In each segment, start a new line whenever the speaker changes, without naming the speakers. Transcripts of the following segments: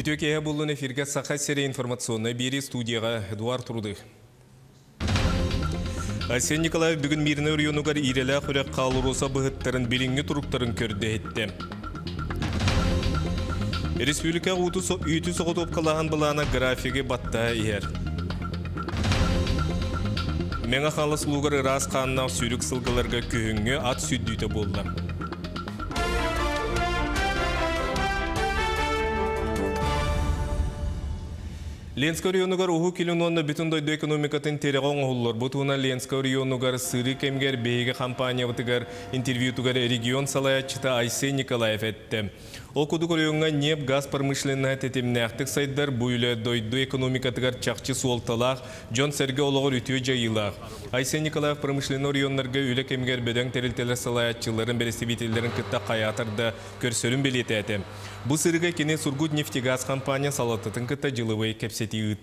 Үтөкеге болын эфирге сақа сере информационный бері студияға Эдуард Трудых. Асен Николаев бүгін Миріне районугар ирелі құрек қалыруса бұғыттарын біліңгі тұруқтарын көрді етті. Республика ұйты соғыт опқалаған бұлана графигі батта ер. Меңа қалыс луғыр ырас қанына сүйрік сылғыларға ат сүддүйті болды. Ленска районугар уху килононна бүтін дойды экономикатын терегон оғылыр. Бұтуна Ленска районугар сыры кемгер бейгі компания бұтыгар интервью тугар регион салаятчыта Айсей Николаев әтті. Кудук районга неп газ промышленная тетемнәқтік сайдар бұйлы дойды экономикатыгар чақчы суолталақ, Джон Серге олығыр үтіо жайылақ. Айсей Николаев промышленный районларға үлі кемгер бөден терілтелер салаятчыларын берестебетелерін кітта қаятырды көрсөлін белеті әті. Бұл сырыға кене Сургут нефтегаз компания салатытын кітта жылывай кепсети.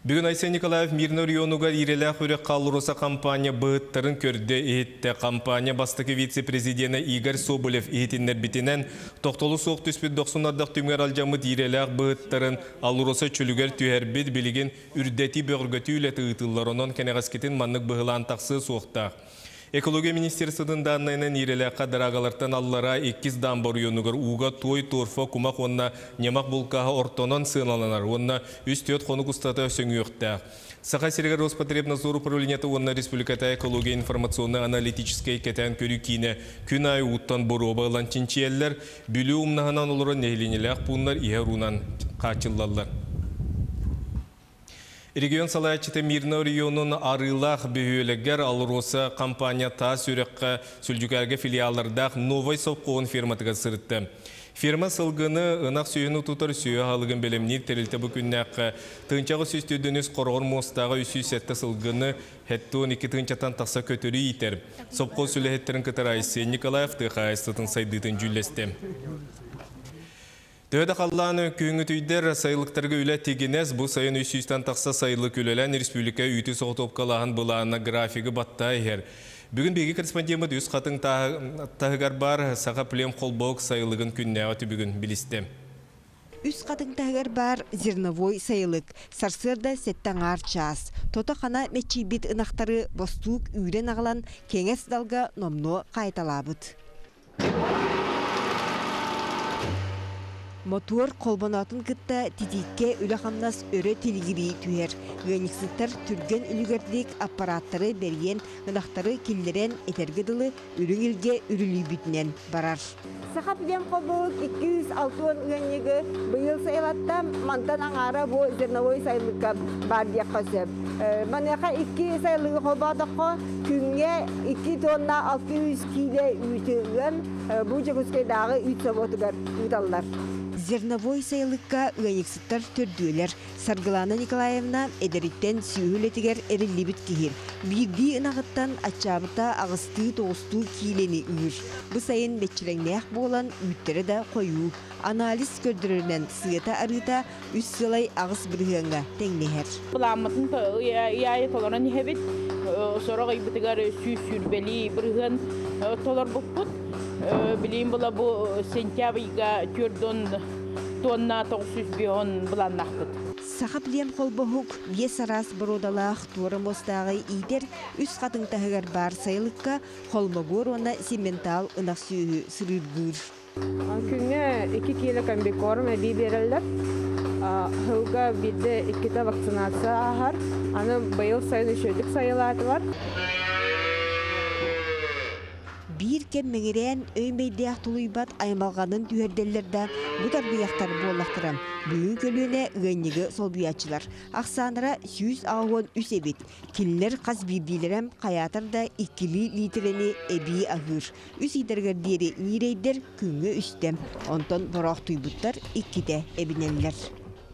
Бүгін Айсен Николаев Мирно районуга ирелі хүрі қалыруса компания бұғыттарын көрді етті. Компания бастықы вице-президенті Игорь Соболев етіннер бітінен тоқтолы соқ түспет 90-ардақ түмгер алжамыд ирелі бұғыттарын алыруса чүлігер түйербет білген үрдеті бөргөті үлеті ұтылар. Онын кенеғаскетін маннық бұғылан тақсы соқтақ. Экология министерстводан данныйнан иреләққа дарагалартан аллара 2 дамбар юнугар уга той торфа кумак онна немак булкаға ортонон сыналанар. Онна үстет қону кустата сөңүйіқті. Саха Серега Роспотребнадзор управлениеті онна республиката экология информационно-аналитическая кетен көрі кейіне күн ай уттан бұру бағыланчинчиеллер бүлі умнағынан олыры нәйленеләқ бұнлар иерунан қачыллалар. Регион салаячыты Мирна районун арылах бүйөлегер алыроса компания та сүрекқа сүлжүкәрге филиаллардақ новой совқуын фирматыға сырытты. Фирма сылгыны ынақ сүйіні тұтар сүйі алығын белемнер терілті бүкіннәққа тыңчағы сүстүдініз қорғыр мостағы үсі сәтті сылгыны хәттуын екі тыңчатан тақса көтірі етер. Сопқол сүлі айсы Николаев тұқайыстытын сайдытын жүлесті. Төді қалланы күйіңі түйдер сайылықтарға үлі тегенес бұл сайын үйсүйстен тақса сайылы күлелән республика үйті соғыт опқалаған бұлағына графигі батта егер. Бүгін корреспондемет үз қатын тағығар бар саға плем қолбауық сайылығын күнне өті бүгін білісті.
Үс қатын тағығар бар зерновой сайылық, сарсырда сеттен ар час. Тота қана мәчибет ынақтары бостуық үйрен ағылан кеңес далға номно қайталабыд. Мотор колбонатын кытта титикке үлахамнас өрө тилгири түйер. Гөникситтер түрген үлгердик аппараттары берген ынақтары киллерен этергедылы үрүңілге үрүлүбүтнен барар.
Саха билем колбук 260 үгенеге быйыл сайылаттам мантан аңара бу зерновой сайлыкка бар диye касып. Манеха 2 сайлыгы колбадакка күнгө 2 тонна 600 киле үтөгөн бу жегүскө дагы үт соботугар үталлар.
Зерновой сайылыкка ыаниксыттар төрдүөлер. Саргылана Николаевна эдериттен сүйүлетигер эриллибит кихир. Бирди ынағыттан ачабыта ағысты тоғысты кийлени үйір. Бұл сайын бетчіреңнәк болан үттері да қою. Анализ көрдірінен сыйыта арыта үс сылай ағыс біргенға теңнехер.
Бұламытын яйы толаран ехебет, сорог айбытыгар сүй сүрбели бірген толар. Білейін бұла бұл сентябрьга түрдон тонна 900 бион бұланнақпыт.
Саха билем холбохук бие сарас бородалах туара мостагы идер үс катын тахыгар бар сайылыкка холмогор она сементал ынак сүйі сырыргыр.
Күнгө 2 кило комбикорм эби берелер. Хылга бидде икките вакцинация ахар. Аны быйыл сайын үшөдүк сайылаты бар.
Бир кем меңерен өймейдеяқ тулуйбат аймалғанын түйерделлерді бұдар бұяқтар болақтырам. Бүгін көліне ғайнегі сол бұячылар. Ақсаныра сүйіз ауын үс ebit. Киллер қаз бирдилерем қаятырда иккили литрені эби ағыр. Үс идергер дері нирейдер күңі үстем. Онтон бұрақ туйбуттар икките эбинеллер.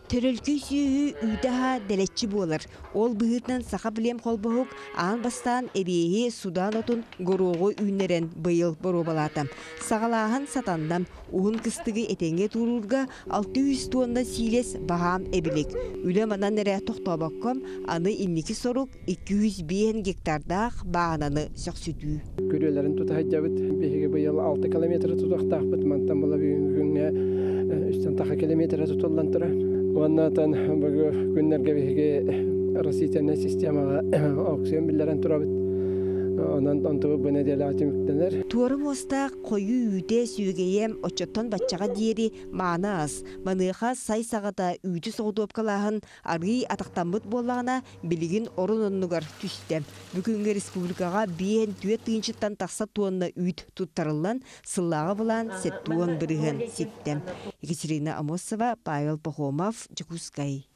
Төрөлкөй сүйі үйдаға дәлетчі болыр. Ол бұғытнан сақа білем қолбығық аң бастан әбейі судан отын ғороғы үйнерен бұйыл бұру балатам. Сағалағын сатандам, уын кыстығы етенге турурга 600 тонна силес бағам әбілік. Үлі манан әрі тоқтабаққам, аны сорук 200 бейін гектардақ бағананы сөксүтүү.
жабыт 6 километр. Уаннатан бүгү күннерге биге растительная системага турабыт. Атымыктенер.
Туорум оста қойу үйде сүйгейем очоттон батчаға диери маана аз. Маныға сай сағата үйді соғдуып калаһын аргый атақтамбыт болағына билигин орын оннугар түсті. Бүгінгі республикаға биен түйет тыынчыттан тақса туонна үйт туттарылан сыллағы булан сет туон бірігін сеттем. Екатерина Амосова, Павел Пахомов, Джекускай.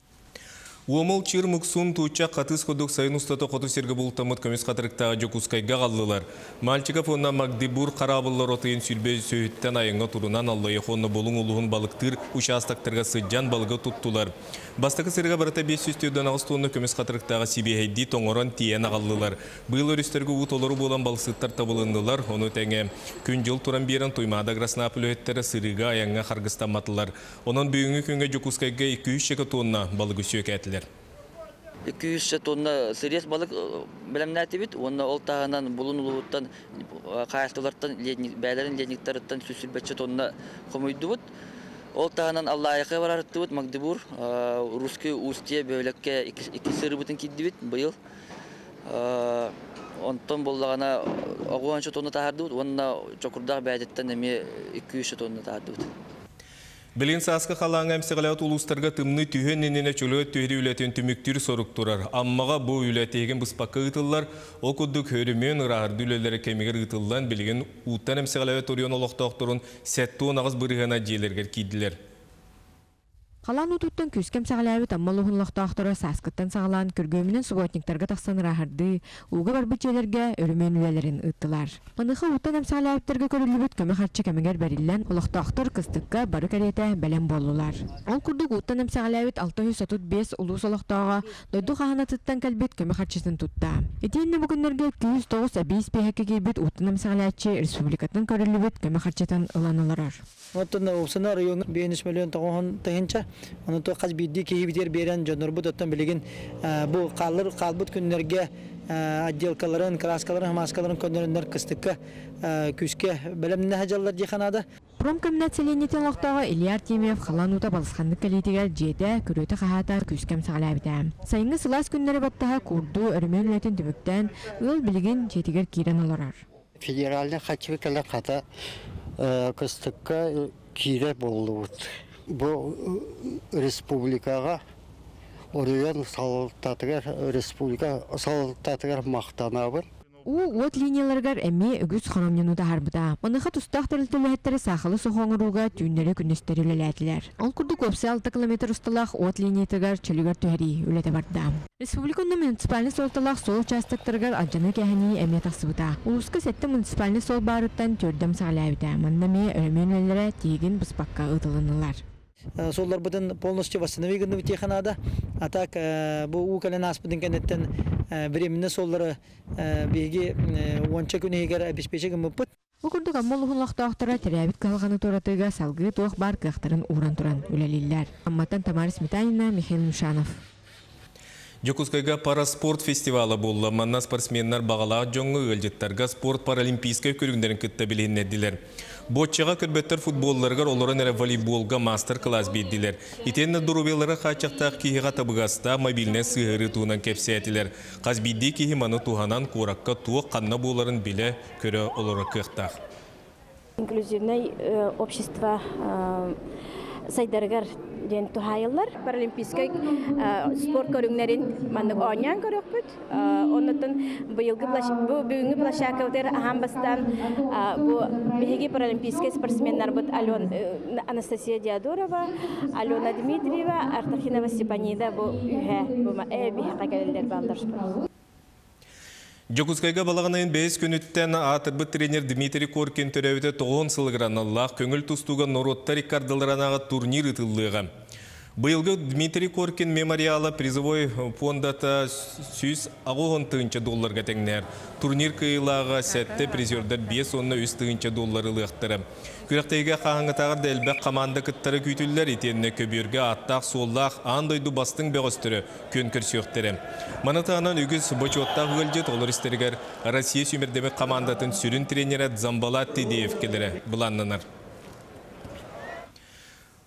Уомол чир муксун тууча катыс кодук сайын устата коту серге бултамыт көмес катырыктагы жокускайга калдылар. Мальчиков онна Магдибур карабыллар отыйын сүлбе сөйттен айыңга турунан аллайы хонны болуң балыктыр участактарга сыджан балыгы туттулар. Бастакы серге барата 500 түйден ағыз тонны көмес катырыктагы сибейді тоңорон тиен агаллылар. Быйл өрістерге утолору болан балсыттар табылындылар, оны тәңе күн жыл туран берін туймада Краснополь өттері сырыга аяңға харгыстаматылар. Онон бүгінгі күнге жокускайга 200 тонна әтілер.
200 тонна сырес балык белемнәти бит, онна ол тагынан булун улуттан кайыктылардан бәйләрен лениктарыттан сүсүлбәче тонна комойду бут. Ол тагынан Аллаһы барарты бут Магдибур, русский устье бөлеккә ике сыры бутын кидди бит быел. Онтон боллагана агуанчы тонна тахарды бут, онна чокурдак бәдеттен эме 200 тонна тахарды бут.
Білін сасқы қалаң әмсіғалат ұлыстарға тымны түйен ненене чөлі түйері үләтен түміктір сорук тұрар. Аммаға бұл үләтеген бұспаққа ұтылар, о күдік хөрімен ұрағырды үлелері кемігер ұтылдан білген ұттан әмсіғалат орион олықтақтырын сәтті онағыз бұрығана желергер кейділер.
Халан утуттан күскем сагалабыт аммалуһун лохтоохторо сааскыттан сагалаан көргөмүнен суботниктарга тахсан раахарды уга барбычелерге өрүмөн үлелерин ыттылар. Маныха уттан амсагалабыттерге көрүлүбүт көмө харчы кемегер бериллен олохтоохтор кыстыкка бары карете белем болулар. Ол курдук уттан амсагалабыт 635 улус олохтоога дойду хахана тыттан калбит көмө харчысын тутта. Этиинне бүгүннерге 209 абис пехеке кийбит уттан амсагалаачы республикатын көрүлүбүт көмө харчытан ыланаларар.
Оттон усына район 5 миллион тоғын тыгынча, оны то қаз бидди кейі битер берен жонор бут оттон билигин бу қалыр қалбыт күннерге отделкаларын, краскаларын, маскаларын көндөрүндөр кыстыкка күске белемне хажаллар диханада.
Промкомнат селенетен лохтоого Илья Артемьев халанута балысханны калитигер жете көрөтө хахата күскем сагалабыта. Сайынгы сылас күннери баттаха курду өрмөн үлетин түбүктен ыл билигин жетигер кирен олорар.
Федеральный хачевикалар хата кыстыкка кире болду. Бу республикага Орыян салаттатыгар республика салаттатыгар мактанабын.
У от линияларгар эми үгүс хономнянуда харбыта. Маныха тустах тәрілтіләттері сақылы соғоңыруға түйіннері күністері үлеләділер. Ол күрдік өпсі 6 км ұсталақ от линиятыгар чөлігер төхері үлеті барда. Республиканы муниципальный солталақ сол участоктаргар аджаны кәхіні әме тақсыбыта. Улуска сәтті муниципальный сол барыттан төрдім сағалайбыта. Маннаме өрмен өлері тегін бұспаққа ұтылынылар.
Солар бұдын полностью восстановиганы в теханада. А так бу укален аспыдын кенеттен временно солары беги онча күні егер мұппыт.
Укурдук аммолухун лохтоохтора терябит калганы торатыга салгы туох бар кыахтарын уран туран үлелиллер. Амматтан Тамара Сметанина, Михаил Мушанов.
Жокускайга параспорт фестивалы болла. Манна спортсменнар бағала жоңғы өлжеттарға спорт паралимпийскай көрігіндерін күтті біліннеділер. Ботчаға көрбеттер футболларғар оларын әрі волейболға мастер-класс бейділер. Итенні дұрубелары қачақтақ кейіға табығаста мобильне сығыры туынан кепсетілер. Қазбейді кейі маны туғанан қораққа туық қанна боларын біле көрі олары қықтақ.
Инклюзивное э, общество э, ден тухайылар паралимпийский спорт көрүңнәрин маннык онян көрөкпүт оннотон быйылгы бүгүнгү площадкалар ахамбастан бу биһиги паралимпийский спортсменнар бут Ален Анастасия Диадорова, Алена Дмитриева, Артахинова Степанида бу үһә бу э биһи кагелдер.
Жокускайга балағанайын бәйіз күніттен атырбы тренер Дмитрий Коркин төрәуді тоғын сылғыраналлақ көңіл тұстуға Норотта Рикардаларанаға турнир ұтылыға. Бұйылғы Дмитрий Коркин мемориалы призовой фондата сүйіз ағуғын тыынча долларға тәңнер. Турнир кыйлаға сәтті призердер 5 онна үз лықтыры. Күректейге қағыңы тағырды әлбәк команда кыттары күйтілдер етеніне көберге аттақ соллақ андойду бастың бәғыстыры көн көрсөқтірі. Манатағынан үгіз бочоттақ ғылжет олар істергер Россия сүмірдемек командатын сүрін тренері Замбала Тедеев келері.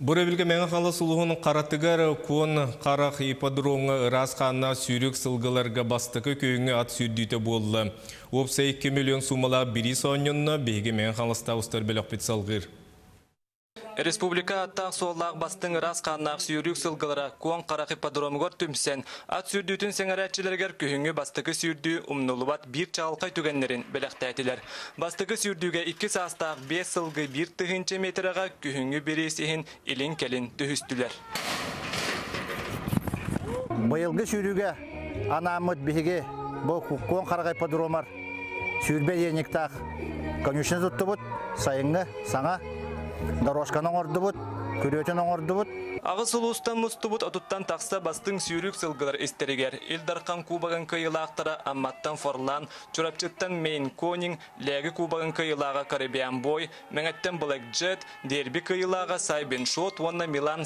Бұра білгі мәңі қалы сұлығын қараттығар кон қарақ ипподромға ырас қанна сүйрік сылғыларға бастықы күйіңі ат сүйдейті болды. Опса 2 миллион сумала бірі соңынна бейгі мәңі қалыста ұстар білік бет салғыр.
Республика аттақ соллақ бастың рас қаннақ сүйрік сылғылара куан қарақ ипподромығыр түмсен. Ат сүрдүйтін сеңәрәтчілергер күхіңі бастықы сүрдүү умнулубат бір чалқай түгенлерін біліқтәтілер. Бастықы сүрдүүге 2 састақ 5 сылғы 1 тұхынчы метраға күхіңі бересіхін илін келін түхістілер.
Бұйылғы сүйрүүге анамыт бігі бұл куан қарақ ипподромар сүйрбе еніктақ конюшны тұтты бұд сайыңы саңа дорожканы күретін оңорды бұд.
Ағыз ұлыстан мұстыбыт отуттан тақса бастың сүйрік сылғылар істерігер. Илдарқан кубағын кайылақтара амматтан форлан, чурапчыттан мейн конин, ләгі кубағын кайылаға Карибиан бой, мәңәттен Black Jet, дерби кайылаға сайбен шот, онна Милан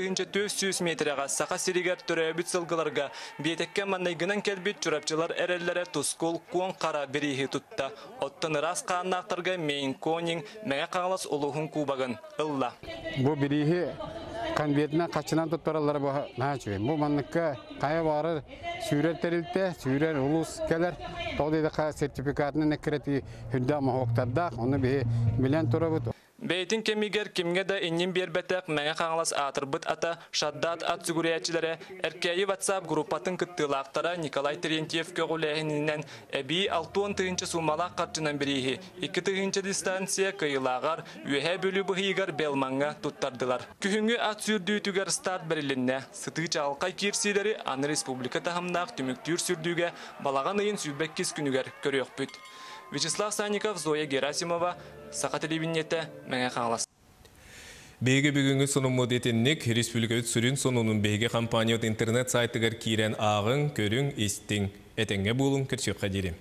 Күрдік 2-400 метрға сақа сиригер түрәбіт сылғыларға бетекке маннайгынан келбит чурапчылар әреллері куан қара берейхи тұтта. Оттын рас қағаннақтарға мейін конин мәңе қағалас ұлығын кубағын. Ылла.
Бу бирихи конвертна качынан туттаралар бу наачу. Бу манныкка кая бары сүйрер терилте, сүйрер улус келер. Тодыда ка сертификатын некрети хүндә махоктарда, оны бе билен турабыт.
Бейтин кемигер кимге да иннин бербетек мәңе қаңлас атырбыт ата шаддат ат сүгүрәчиләре эркәйи WhatsApp группатын кыттылактара Николай Терентьев көгүләһинен әби 6 тыгынчы сумалак картынан бирихи 2 тыгынчы дистанция кыйлагар үһә бүлү быһыгар белманга туттардылар. Күһүнгү ат сүрдүүтүгер старт берилинне сыты чалкай кирсилери аны республика тахамнак түмүктүр сүрдүүгө балаган ыйын сүрбеккис күнүгер көрөкпүт. Вячеслав Санников, Зоя Герасимова, Сақа телевидениеті мәңе қаңлас.
Беге бүгінгі сонымыд етіннік республика өтсүрін сонының беге компаният интернет сайтыгар кирен ағын, көрің, істің. Әтенге болың кірші қадерім.